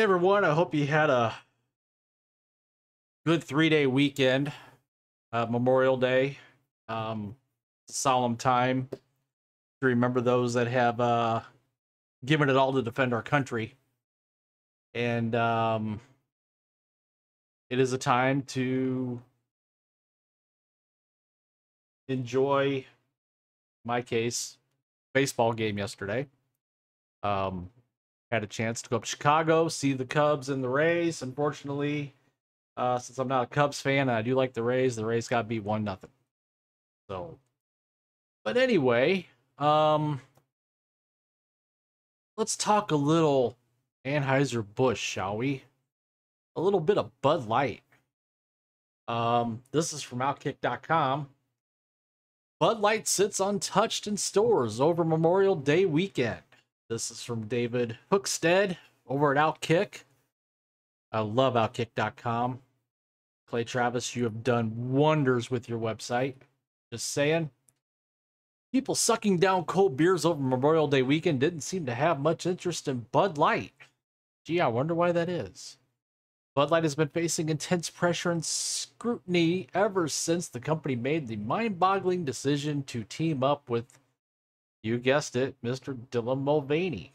Hey everyone, I hope you had a good three day weekend. Uh, Memorial Day, um, solemn time to remember those that have uh, given it all to defend our country. And um, it is a time to enjoy, my case, baseball game yesterday. Um, had a chance to go up to Chicago, see the Cubs and the Rays. Unfortunately, uh, since I'm not a Cubs fan and I do like the Rays, the Rays got beat one nothing. So, but anyway, um, let's talk a little Anheuser Busch, shall we? A little bit of Bud Light. Um, this is from Outkick.com. Bud Light sits untouched in stores over Memorial Day weekend. This is from David Hookstead over at Outkick. I love Outkick.com. Clay Travis, you have done wonders with your website. Just saying. People sucking down cold beers over Memorial Day weekend didn't seem to have much interest in Bud Light. Gee, I wonder why that is. Bud Light has been facing intense pressure and scrutiny ever since the company made the mind boggling decision to team up with you guessed it, Mr. Dylan Mulvaney.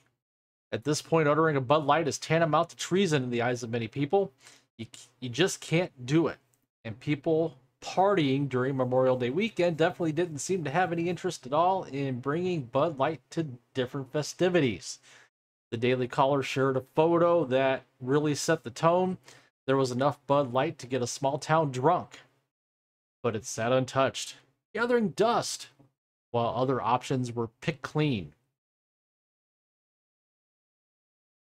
At this point, ordering a Bud Light is tantamount to treason in the eyes of many people. You, you just can't do it. And people partying during Memorial Day weekend definitely didn't seem to have any interest at all in bringing Bud Light to different festivities. The Daily Caller shared a photo that really set the tone. There was enough Bud Light to get a small town drunk, but it sat untouched, gathering dust while other options were pick clean.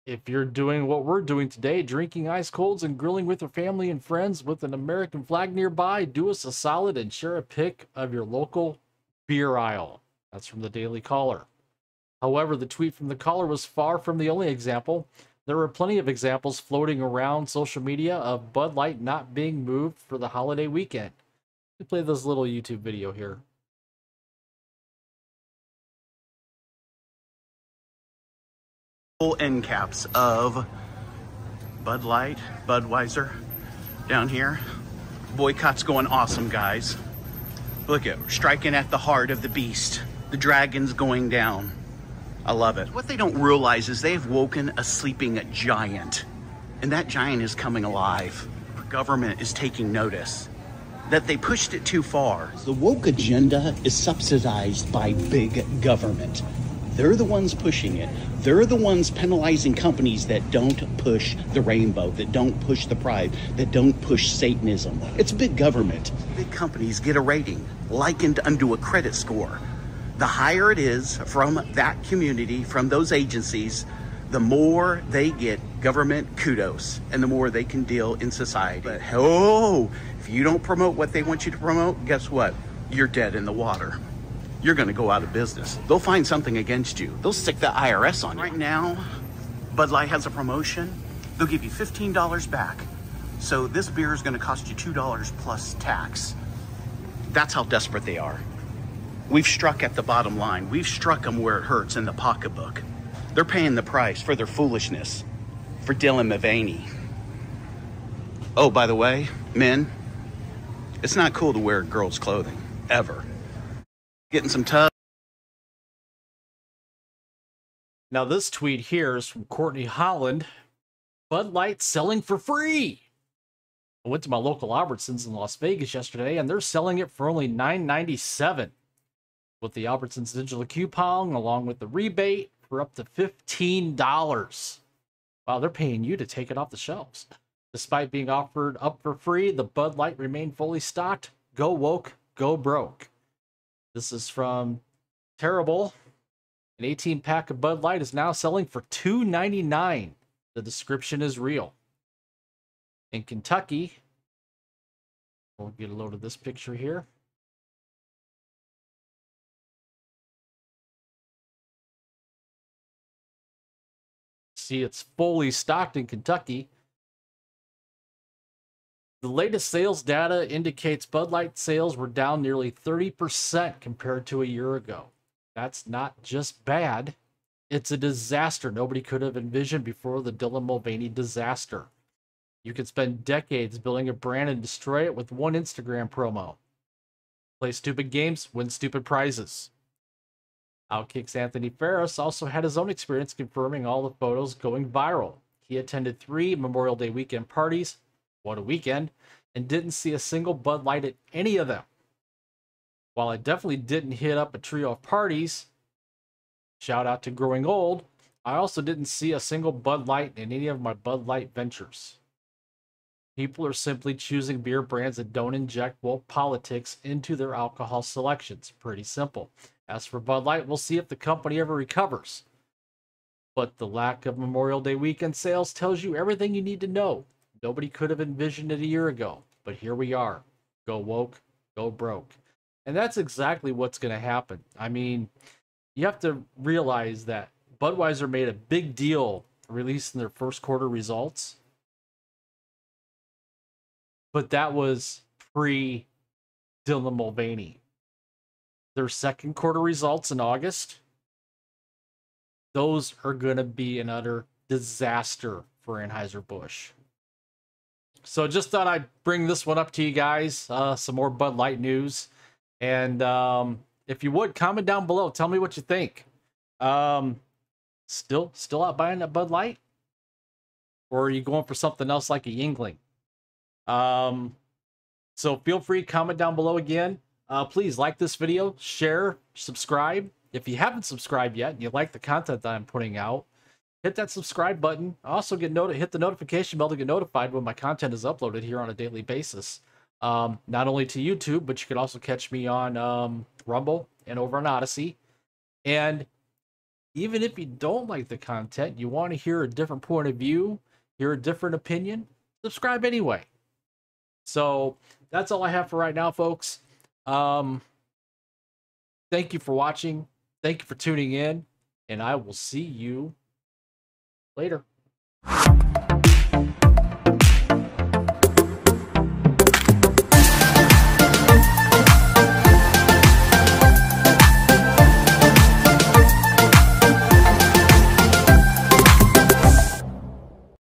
If you're doing what we're doing today, drinking ice colds and grilling with your family and friends with an American flag nearby, do us a solid and share a pic of your local beer aisle. That's from the Daily Caller. However, the tweet from the caller was far from the only example. There were plenty of examples floating around social media of Bud Light not being moved for the holiday weekend. Me play this little YouTube video here. End caps of Bud Light, Budweiser down here. Boycott's going awesome, guys. Look at striking at the heart of the beast. The dragon's going down. I love it. What they don't realize is they've woken a sleeping giant, and that giant is coming alive. Our government is taking notice that they pushed it too far. The woke agenda is subsidized by big government. They're the ones pushing it. They're the ones penalizing companies that don't push the rainbow, that don't push the pride, that don't push Satanism. It's big government. Big companies get a rating likened unto a credit score. The higher it is from that community, from those agencies, the more they get government kudos and the more they can deal in society. But oh, if you don't promote what they want you to promote, guess what? You're dead in the water you're going to go out of business. They'll find something against you. They'll stick the IRS on you. Right now, Bud Light has a promotion. They'll give you $15 back. So this beer is going to cost you $2 plus tax. That's how desperate they are. We've struck at the bottom line. We've struck them where it hurts in the pocketbook. They're paying the price for their foolishness. For Dylan Mulvaney. Oh, by the way, men, it's not cool to wear girls' clothing, ever getting some tub. Now, this tweet here is from Courtney Holland Bud Light selling for free. I went to my local Albertsons in Las Vegas yesterday, and they're selling it for only $9.97 with the Albertsons digital coupon along with the rebate for up to $15. Wow, they're paying you to take it off the shelves. Despite being offered up for free, the Bud Light remained fully stocked. Go woke, go broke. This is from Terrible. An 18 pack of Bud Light is now selling for $2.99. The description is real. In Kentucky, we'll get a load of this picture here. See, it's fully stocked in Kentucky. The latest sales data indicates Bud Light sales were down nearly 30% compared to a year ago. That's not just bad, It's a disaster nobody could have envisioned before the Dylan Mulvaney disaster. You could spend decades building a brand and destroy it with one Instagram promo. Play stupid games, win stupid prizes. Outkick's Anthony Ferris also had his own experience confirming all the photos going viral. He attended three Memorial Day weekend parties, what a weekend, and didn't see a single Bud Light at any of them. While I definitely didn't hit up a trio of parties, shout out to Growing Old, I also didn't see a single Bud Light in any of my Bud Light ventures. People are simply choosing beer brands that don't inject woke politics into their alcohol selections. Pretty simple. As for Bud Light, we'll see if the company ever recovers. But the lack of Memorial Day weekend sales tells you everything you need to know. Nobody could have envisioned it a year ago, but here we are. Go woke, go broke. And that's exactly what's going to happen. I mean, you have to realize that Budweiser made a big deal releasing their first quarter results. But that was pre Dylan Mulvaney. Their second quarter results in August, those are going to be an utter disaster for Anheuser-Busch. So just thought I'd bring this one up to you guys. Uh, some more Bud Light news. And um, if you would, comment down below. Tell me what you think. Um, still, still out buying a Bud Light? Or are you going for something else like a Yuengling? Um, so feel free to comment down below again. Uh, please like this video, share, subscribe. If you haven't subscribed yet and you like the content that I'm putting out, hit that subscribe button. Also, get hit the notification bell to get notified when my content is uploaded here on a daily basis. Um, not only to YouTube, but you can also catch me on um, Rumble and over on Odysee. And even if you don't like the content, you want to hear a different point of view, hear a different opinion, subscribe anyway. So that's all I have for right now, folks. Um, thank you for watching. Thank you for tuning in, and I will see you later.